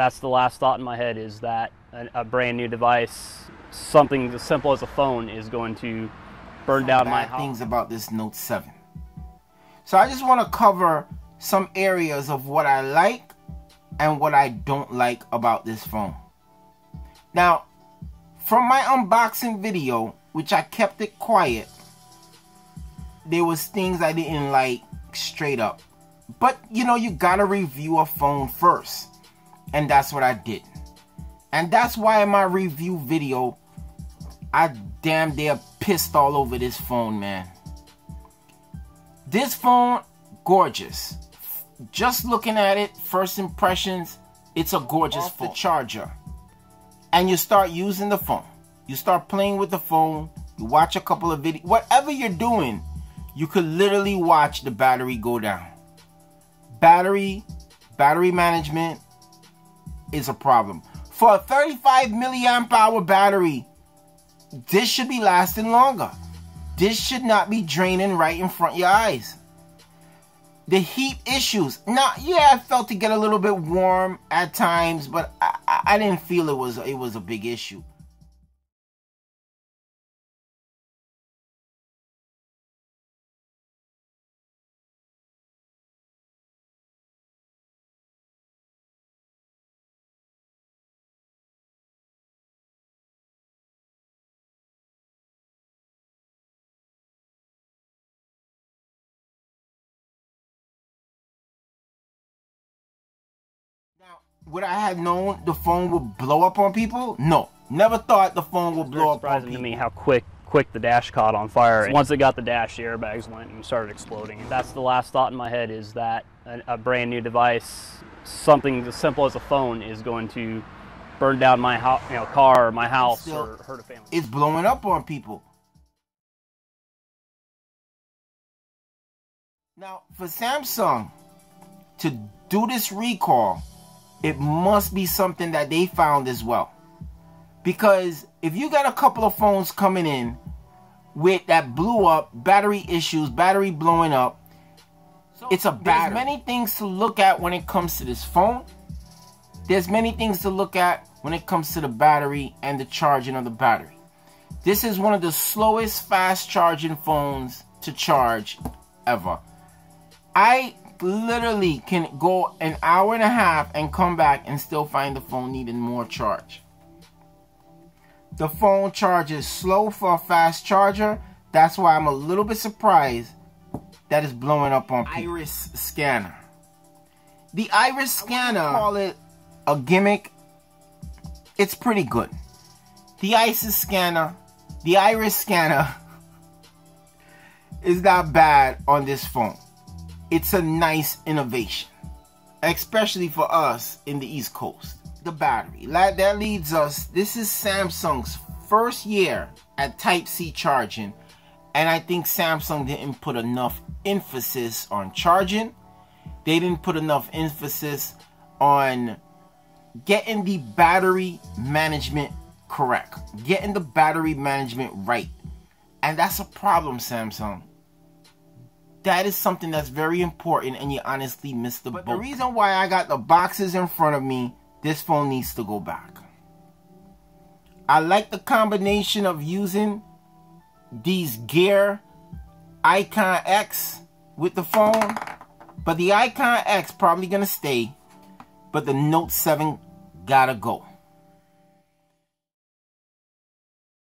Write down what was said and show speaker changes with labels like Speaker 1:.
Speaker 1: that's the last thought in my head is that a, a brand new device, something as simple as a phone, is going to burn down my house.
Speaker 2: things about this Note 7. So I just want to cover some areas of what I like and what I don't like about this phone. Now, from my unboxing video, which I kept it quiet, there was things I didn't like straight up. But, you know, you gotta review a phone first. And that's what I did. And that's why in my review video, I damn near pissed all over this phone, man. This phone, gorgeous. Just looking at it, first impressions, it's a gorgeous Off phone. the charger. And you start using the phone. You start playing with the phone. You watch a couple of videos. Whatever you're doing, you could literally watch the battery go down. Battery, battery management is a problem. For a 35 milliamp hour battery, this should be lasting longer. This should not be draining right in front of your eyes. The heat issues. Now, yeah, I felt it get a little bit warm at times, but I, I didn't feel it was it was a big issue. Would I have known the phone would blow up on people? No. Never thought the phone would blow up on people.
Speaker 1: surprising to me how quick quick the dash caught on fire. Once it got the dash, the airbags went and started exploding. That's the last thought in my head is that a, a brand new device, something as simple as a phone, is going to burn down my house, you know, car, or my house, Still, or hurt a family.
Speaker 2: It's blowing up on people. Now, for Samsung to do this recall, it must be something that they found as well. Because if you got a couple of phones coming in with that blew up, battery issues, battery blowing up, so it's a battery. There's many things to look at when it comes to this phone. There's many things to look at when it comes to the battery and the charging of the battery. This is one of the slowest fast charging phones to charge ever. I literally can go an hour and a half and come back and still find the phone needing more charge. The phone charges slow for a fast charger. That's why I'm a little bit surprised that it's blowing up on people. Iris scanner. The iris scanner, call it a gimmick. It's pretty good. The iris scanner, the iris scanner is not bad on this phone it's a nice innovation, especially for us in the East Coast. The battery. That leads us, this is Samsung's first year at Type-C charging, and I think Samsung didn't put enough emphasis on charging. They didn't put enough emphasis on getting the battery management correct, getting the battery management right. And that's a problem, Samsung that is something that's very important and you honestly miss the but boat. the reason why I got the boxes in front of me, this phone needs to go back. I like the combination of using these Gear Icon X with the phone, but the Icon X probably gonna stay, but the Note 7 gotta go.